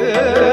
Yeah.